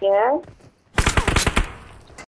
Yes.